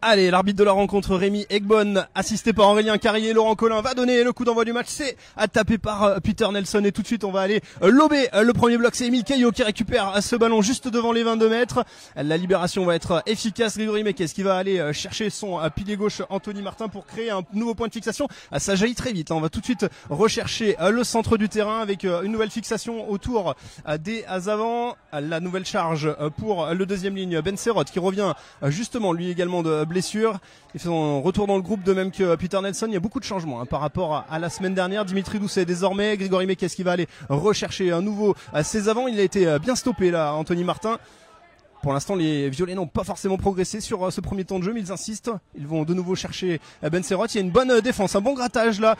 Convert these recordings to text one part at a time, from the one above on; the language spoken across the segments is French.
Allez, l'arbitre de la rencontre, Rémi Egbon, assisté par Aurélien Carrier, Laurent Collin, va donner le coup d'envoi du match. C'est taper par euh, Peter Nelson et tout de suite on va aller euh, lober euh, le premier bloc. C'est Emile Caillot qui récupère ce ballon juste devant les 22 mètres. La libération va être efficace. Grégory Mekes qui va aller chercher son pilier gauche Anthony Martin pour créer un nouveau point de fixation. Ça jaillit très vite. On va tout de suite rechercher le centre du terrain avec une nouvelle fixation autour des avants. La nouvelle charge pour le deuxième ligne. Ben Serrot qui revient justement lui également de blessure. Il fait son retour dans le groupe de même que Peter Nelson. Il y a beaucoup de changements hein, par rapport à, la semaine dernière. Dimitri Doucet désormais. Grégory Mekes qui va aller rechercher un nouveau à ses avants. Il a été euh, bien stoppé là, Anthony Martin. Pour l'instant, les Violets n'ont pas forcément progressé sur euh, ce premier temps de jeu, mais ils insistent. Ils vont de nouveau chercher euh, Ben Serrot. Il y a une bonne euh, défense, un bon grattage là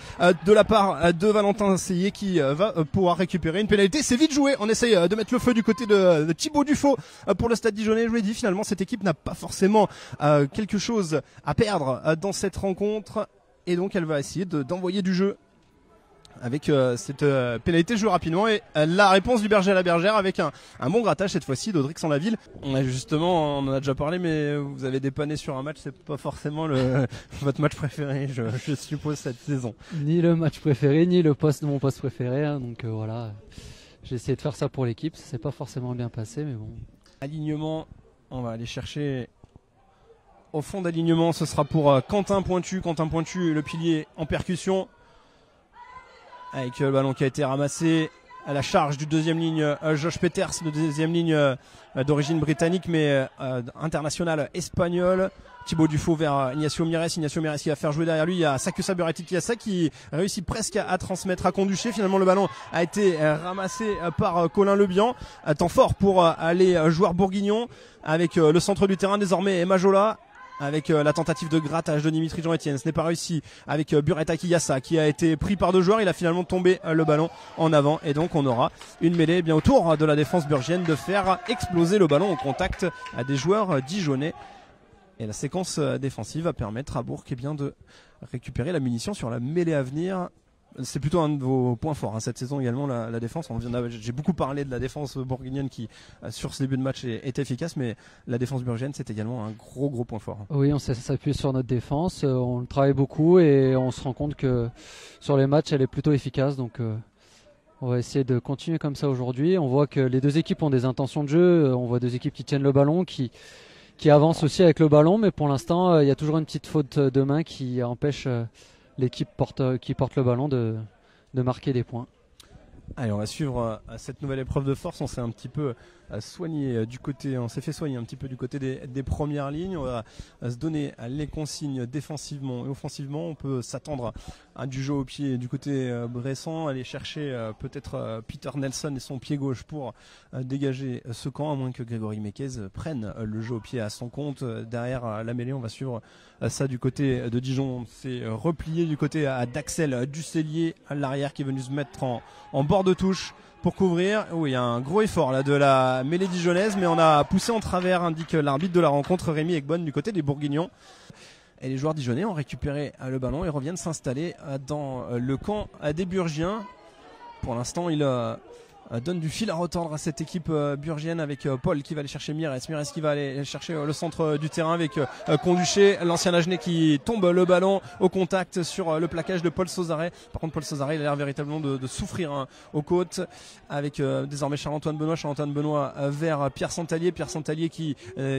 de la part de Valentin Seyé qui va pouvoir récupérer une pénalité. C'est vite joué. On essaye de mettre le feu du côté de, Thibaut Dufaux pour le Stade Dijonais. Je vous l'ai dit, finalement, cette équipe n'a pas forcément quelque chose à perdre dans cette rencontre. Et donc, elle va essayer d'envoyer du jeu avec euh, cette euh, pénalité jouée rapidement et euh, la réponse du berger à la bergère avec un, bon grattage cette fois-ci d'Audrix en la ville. On a justement, on en a déjà parlé, mais vous avez dépanné sur un match, c'est pas forcément le, votre match préféré, je, suppose cette saison. Ni le match préféré, ni le poste de mon poste préféré, hein, donc voilà. J'ai essayé de faire ça pour l'équipe, ça s'est pas forcément bien passé, mais bon. Alignement, on va aller chercher au fond d'alignement, ce sera pour Quentin Pointu. Quentin Pointu, le pilier en percussion avec le ballon qui a été ramassé à la charge du deuxième ligne euh, Josh Peters, le deuxième ligne euh, d'origine britannique mais euh, international espagnol. Thibaut Dufaux vers Ignacio Mires, Ignacio Mires qui va faire jouer derrière lui, il y a Sakusa ça qui réussit presque à, transmettre à Conduché. Finalement le ballon a été ramassé par Colin Lebian. Temps fort pour aller joueur bourguignon avec le centre du terrain désormais Majola avec euh, la tentative de grattage de Dimitri Jean-Etienne. Ce n'est pas réussi avec euh, Bureta Kiyasa qui a été pris par deux joueurs. Il a finalement tombé euh, le ballon en avant et donc on aura une mêlée bien autour de la défense burgienne de faire exploser le ballon au contact à des joueurs dijonnais. Et la séquence défensive va permettre à Bourg eh bien, de récupérer la munition sur la mêlée à venir c'est plutôt un de vos points forts hein, cette saison également la, défense. j'ai beaucoup parlé de la défense bourguignonne qui euh, sur ce début de match est, efficace, mais la défense burgienne c'est également un gros gros point fort. Oui, on s'appuie sur notre défense, euh, on travaille beaucoup et on se rend compte que sur les matchs elle est plutôt efficace. Donc euh, on va essayer de continuer comme ça aujourd'hui. On voit que les deux équipes ont des intentions de jeu, on voit deux équipes qui tiennent le ballon, qui qui avancent aussi avec le ballon, mais pour l'instant il y a toujours une petite faute de main qui empêche l'équipe porte, qui porte le ballon de, de marquer des points. Allez, on va suivre euh, cette nouvelle épreuve de force. On s'est un petit peu euh, soigné euh, du côté, on s'est fait soigner un petit peu du côté des, premières lignes. On va se donner les consignes défensivement et offensivement. On peut s'attendre à du jeu au pied du côté Bressan, aller chercher peut-être Peter Nelson et son pied gauche pour dégager ce camp, à moins que Grégory Mekez prenne le jeu au pied à son compte. Derrière la mêlée, on va suivre ça du côté de Dijon. C'est replié du côté d'Axel Ducellier à l'arrière qui est venu se mettre en bord de touche pour couvrir. Oui, a un gros effort là de la mêlée dijonnaise, mais on a poussé en travers, indique l'arbitre de la rencontre Rémi Egbonne du côté des Bourguignons. Et les joueurs dijonnais ont récupéré euh, le ballon et reviennent s'installer euh, dans euh, le camp des Burgiens. Pour l'instant, il a euh, donne du fil à retordre à cette équipe euh, burgienne avec euh, Paul qui va aller chercher Mires, Mires qui va aller chercher le centre du terrain avec Conduché, l'ancien Agenais qui tombe le ballon au contact sur le plaquage de Paul Sauzaret. Par contre Paul Sauzaret il a l'air véritablement de, souffrir hein, aux côtes avec désormais Charles-Antoine Benoît, Charles-Antoine Benoît vers Pierre Santalier, Pierre Santalier qui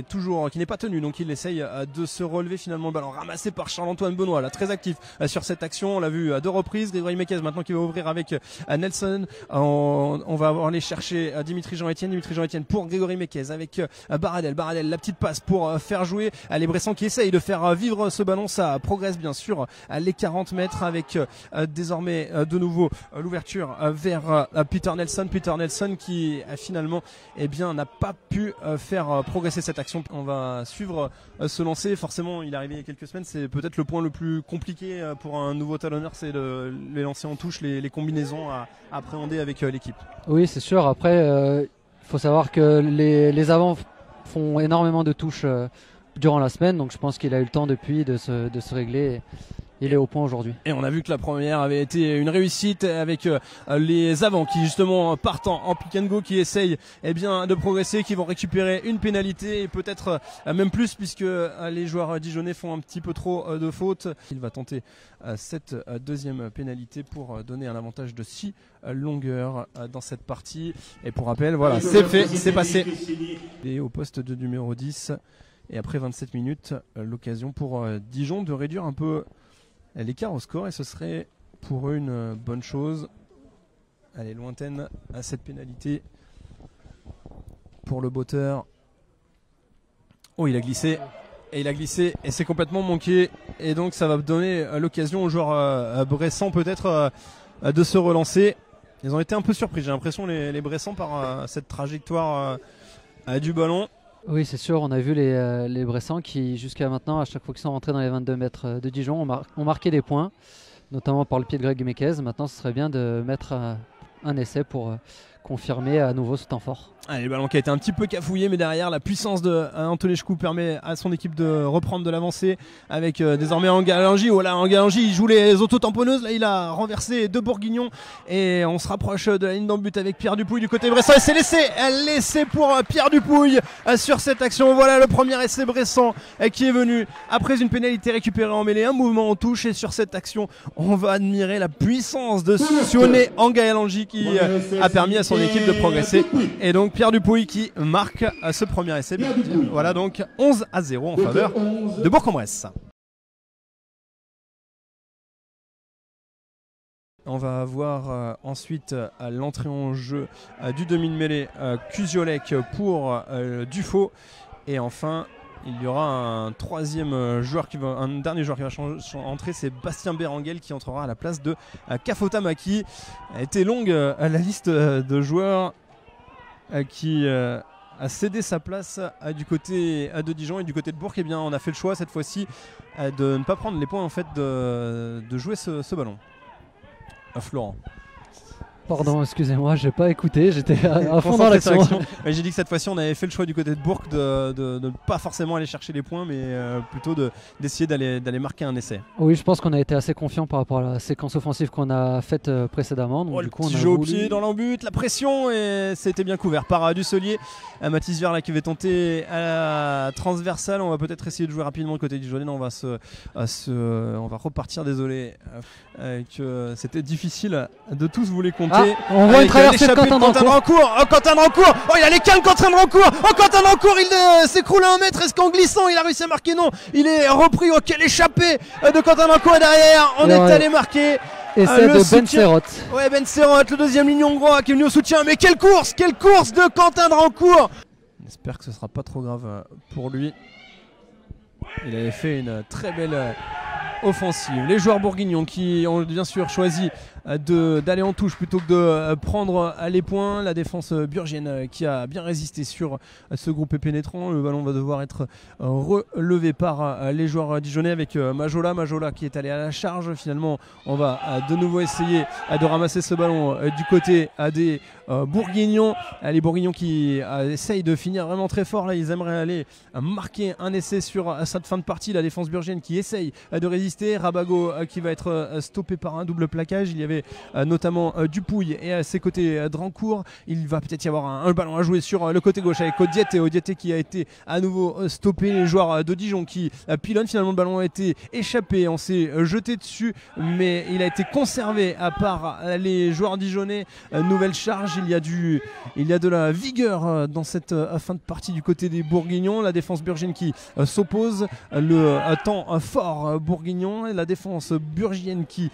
toujours qui n'est pas tenu donc il essaye de se relever finalement. Le ballon ramassé par Charles-Antoine Benoît là très actif sur cette action, on l'a vu à deux reprises, Grégory Mekez maintenant qui va ouvrir avec Nelson on va aller chercher euh, Dimitri Jean-Etienne. Dimitri Jean-Etienne pour Grégory Mekez avec euh, Baradel. Baradel, la petite passe pour euh, faire jouer les Bressans qui essayent de faire vivre ce ballon. Ça progresse bien sûr à les 40 mètres avec désormais de nouveau l'ouverture vers Peter Nelson. Peter Nelson qui finalement eh bien n'a pas pu faire progresser cette action. On va suivre ce lancer. Forcément, il est arrivé il y a quelques semaines. C'est peut-être le point le plus compliqué pour un nouveau talonneur, c'est les lancers en touche, les, combinaisons à appréhender avec l'équipe. Oui, c'est sûr. Après, il euh, faut savoir que les, avants font énormément de touches euh, durant la semaine, donc je pense qu'il a eu le temps depuis de se, de se régler il est au point aujourd'hui. Et on a vu que la première avait été une réussite avec euh, les avants qui justement partent en pick and go, qui essayent eh bien de progresser, qui vont récupérer une pénalité et peut-être euh, même plus puisque euh, les joueurs dijonnais font un petit peu trop de fautes. Il va tenter cette deuxième pénalité pour donner un avantage de 6 longueurs dans cette partie. Et pour rappel, voilà, c'est fait, c'est passé. Et au poste de numéro 10. Et après 27 minutes, l'occasion pour Dijon de réduire un peu l'écart au score et ce serait pour eux une euh, bonne chose. Elle est lointaine à cette pénalité pour le botteur. Oh, il a glissé. Et il a glissé et c'est complètement manqué. Et donc ça va donner euh, l'occasion aux joueurs euh, bressants peut-être de se relancer. Ils ont été un peu surpris, j'ai l'impression, les, les Bressans par cette trajectoire du ballon. Oui, c'est sûr. On a vu les, les Bressans qui, jusqu'à maintenant, à chaque fois qu'ils sont rentrés dans les 22 mètres de Dijon, ont, marqué des points, notamment par le pied de Greg Mequez. Maintenant, ce serait bien de mettre un essai pour euh, confirmer à nouveau ce temps fort. Allez, le ballon qui a été un petit peu cafouillé, mais derrière la puissance de euh, Antonescu permet à son équipe de reprendre de l'avancée avec euh, désormais Angalangi. Oh là, Angalangi, il joue les auto-tamponneuses. Là, il a renversé deux bourguignons et on se rapproche de la ligne d'embut avec Pierre Dupouille du côté Bressan. Et c'est laissé, laissé pour euh, Pierre Dupouille sur cette action. Voilà le premier essai Bressan qui est venu après une pénalité récupérée en mêlée, un mouvement en touche. Et sur cette action, on va admirer la puissance de Sioné Angalangi qui a permis à son équipe de progresser. Et donc, Pierre Dupouille qui marque ce premier essai. Voilà donc 11 à 0 en faveur de Bourg-en-Bresse. On va avoir euh, ensuite euh, l'entrée en jeu euh, du demi de mêlée Cusiolek pour Dufaux. Et enfin, il y aura un troisième joueur qui va, un dernier joueur qui va entrer, c'est Bastien Béranguel qui entrera à la place de Kafota Maki. A été longue la liste de joueurs euh, qui euh, a cédé sa place du côté de Dijon et du côté de Bourg. Et eh bien, on a fait le choix cette fois-ci euh, de ne pas prendre les points en fait de, jouer ce ballon. Florent. Pardon, excusez-moi, j'ai pas écouté, j'étais à, fond dans l'action. j'ai dit que cette fois-ci, on avait fait le choix du côté de Bourg de, ne pas forcément aller chercher les points, mais euh, plutôt d'essayer d'aller marquer un essai. Oui, je pense qu'on a été assez confiant par rapport à la séquence offensive qu'on a faite euh, précédemment. Donc, oh, du coup, on a jeu au pied dans l'embut, la pression, et c'était bien couvert par euh, Dusselier. Mathis Vert là, qui avait tenter à la transversale. On va peut-être essayer de jouer rapidement du côté du Jolien. On va, se, on va repartir, désolé, que c'était difficile de tous vous les compter. Ah, on voit une traversée de Quentin Drancourt. Oh, Quentin Drancourt Oh, il a les cannes Quentin Drancourt Oh, Quentin Drancourt, il euh, s'écroule à un mètre. Est-ce qu'en glissant, il a réussi à marquer Non, il est repris. Oh, quel échappé euh, de Quentin Drancourt et derrière, on est allé marquer. Et c'est euh, de Ben Serrot. Ouais, Ben Serrot, le deuxième ligne hongrois qui est venu au soutien. Mais quelle course Quelle course de Quentin Drancourt J'espère que ce sera pas trop grave pour lui. Il avait fait une très belle offensive. Les joueurs bourguignons qui ont bien sûr choisi d'aller en touche plutôt que de euh, prendre les points. La défense burgienne euh, qui a bien résisté sur euh, ce groupe pénétrant. Le ballon va devoir être relevé par les joueurs dijonnais avec Majola. Majola qui est allé à la charge. Finalement, on va de nouveau essayer de ramasser ce ballon du côté des Bourguignons. Les Bourguignons qui essayent de finir vraiment très fort. Là, ils aimeraient aller marquer un essai sur cette fin de partie. La défense burgienne qui essaye de résister. Rabago qui va être stoppé par un double plaquage. Il y avait euh, notamment euh, Dupouille et à ses côtés euh, Drancourt. Il va peut-être y avoir un, ballon à jouer sur le côté gauche avec Odiette et Odiette qui a été à nouveau stoppé. Les joueurs de Dijon qui pilonnent. Finalement, le ballon a été échappé. On s'est jeté dessus, mais il a été conservé à part les joueurs dijonnais. Nouvelle charge. Il y a du, il y a de la vigueur dans cette fin de partie du côté des Bourguignons. La défense burgienne qui s'oppose. Le temps fort bourguignon. La défense burgienne qui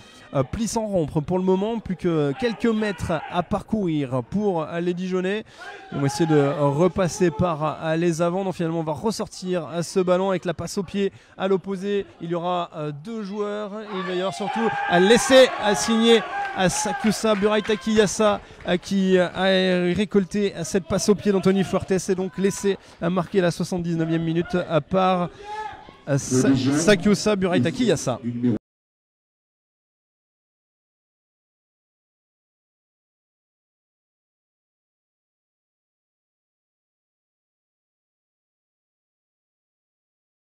plie sans rompre pour le moment, plus que quelques mètres à parcourir pour les Dijonais. On va essayer de repasser par les avants. Donc finalement, on va ressortir ce ballon avec la passe au pied à l'opposé. Il y aura euh, deux joueurs. il va y avoir surtout à laisser à signer à Sakusa Buraitaki Yasa euh, qui a récolté cette passe au pied d'Anthony Fortes et donc laissé marquer la 79e minute par Sakusa Buraitaki Yasa.